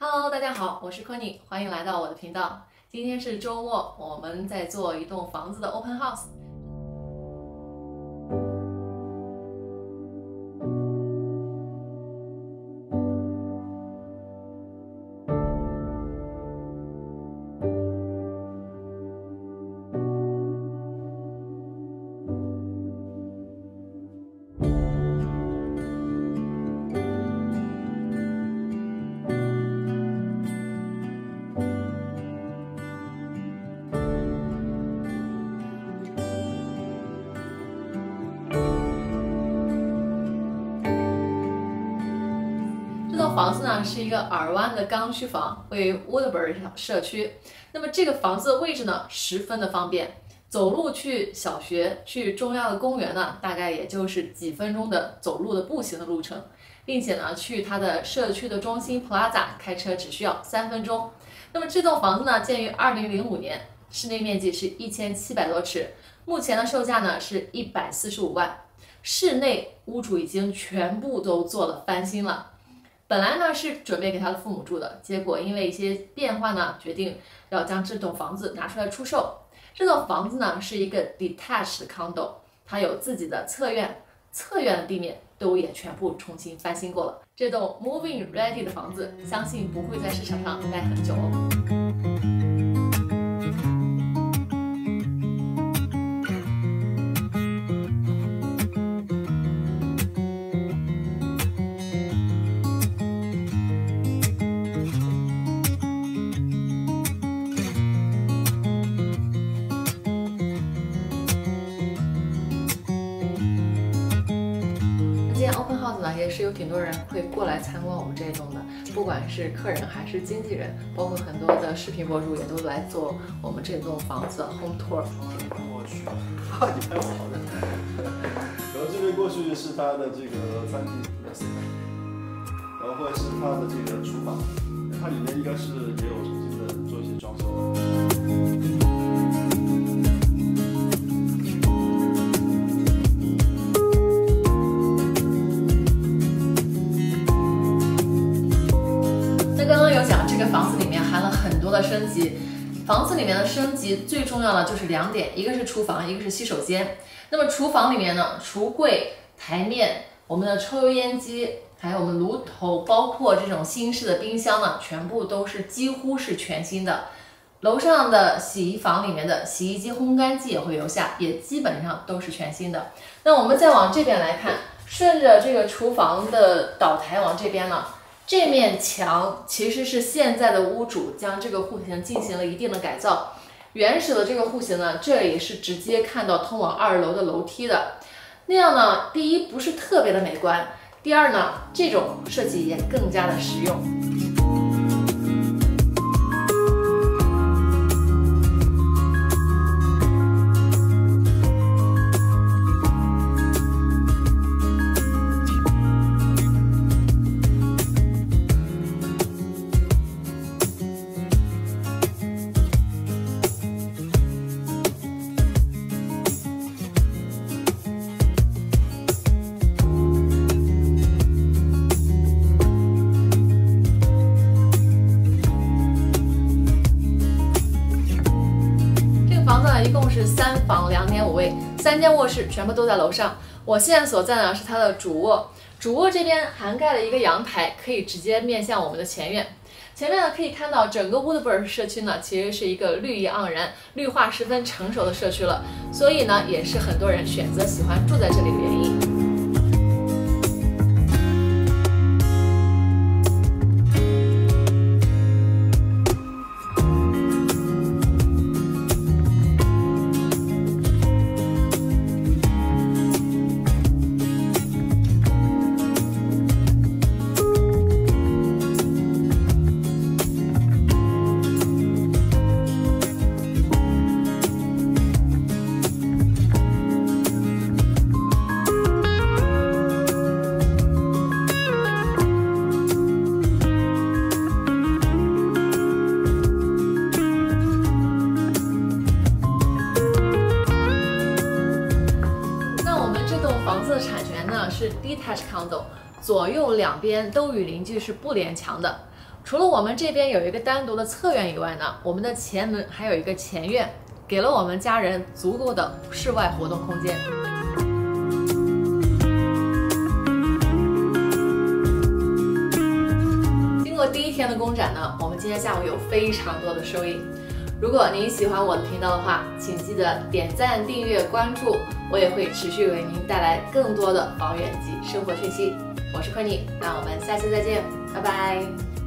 Hello，大家好，我是 Conny，欢迎来到我的频道。今天是周末，我们在做一栋房子的 Open House。这栋房子呢是一个耳湾的刚需房，位于 Woodbury 社区。那么这个房子的位置呢十分的方便，走路去小学、去中央的公园呢，大概也就是几分钟的走路的步行的路程，并且呢去它的社区的中心 Plaza 开车只需要三分钟。那么这栋房子呢建于二零零五年，室内面积是一千七百多尺，目前的售价呢是一百四十五万。室内屋主已经全部都做了翻新了。本来呢是准备给他的父母住的，结果因为一些变化呢，决定要将这栋房子拿出来出售。这栋房子呢是一个 detached condo，它有自己的侧院，侧院的地面都也全部重新翻新过了。这栋 moving ready 的房子，相信不会在市场上待很久哦。也是有挺多人会过来参观我们这一栋的，不管是客人还是经纪人，包括很多的视频博主也都来做我们这栋房子的 home tour。我去，哈，你拍我好的。然后这边过去是它的这个餐厅，然后或者是它的这个厨房，它里面应该是也有重新的做一些装修。升级，房子里面的升级最重要的就是两点，一个是厨房，一个是洗手间。那么厨房里面呢，橱柜、台面、我们的抽油烟机，还有我们炉头，包括这种新式的冰箱呢，全部都是几乎是全新的。楼上的洗衣房里面的洗衣机、烘干机也会留下，也基本上都是全新的。那我们再往这边来看，顺着这个厨房的岛台往这边呢，这面墙其实是现在的屋主将这个户型进行了一定的改造。原始的这个户型呢，这里是直接看到通往二楼的楼梯的，那样呢，第一不是特别的美观，第二呢，这种设计也更加的实用。房子呢，一共是三房两点五卫，三间卧室全部都在楼上。我现在所在呢是它的主卧，主卧这边涵盖了一个阳台，可以直接面向我们的前院。前面呢可以看到整个 Woodbury 社区呢，其实是一个绿意盎然、绿化十分成熟的社区了，所以呢也是很多人选择喜欢住在这里的原因。是 detached condo，左右两边都与邻居是不连墙的。除了我们这边有一个单独的侧院以外呢，我们的前门还有一个前院，给了我们家人足够的室外活动空间。经过第一天的工展呢，我们今天下午有非常多的收益。如果您喜欢我的频道的话，请记得点赞、订阅、关注，我也会持续为您带来更多的房源及生活讯息。我是坤妮，那我们下期再见，拜拜。